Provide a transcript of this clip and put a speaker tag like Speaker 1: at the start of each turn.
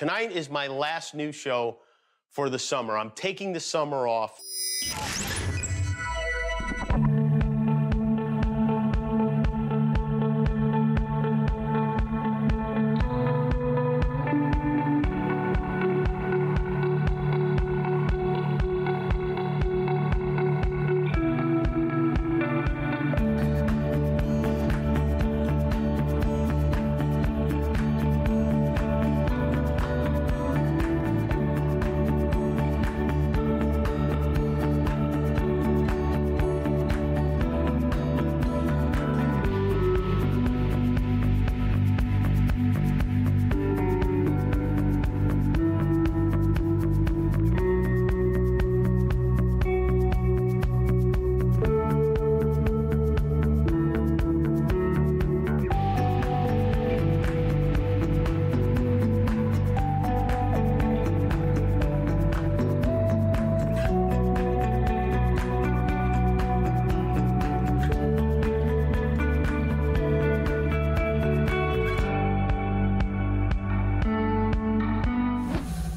Speaker 1: Tonight is my last new show for the summer. I'm taking the summer off.